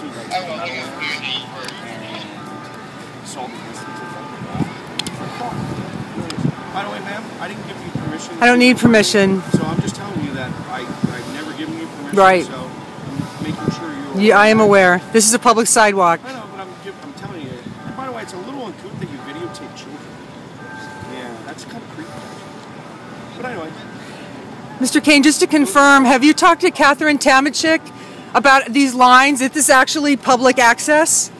your need first. and saw the distance of. By the way, ma'am, I didn't give you permission. I don't need permission. So I'm just telling you that I, I've never given you permission. Right. So I'm making sure you're. Yeah, I am aware. This is a public sidewalk. I know, but I'm, giv- I'm telling you. And by the way, it's a little uncouth that you videotape children. Yeah, that's kind of creepy. But anyway, Mr. Kane, just to confirm, have you talked to Catherine Tamachik about these lines? Is this actually public access?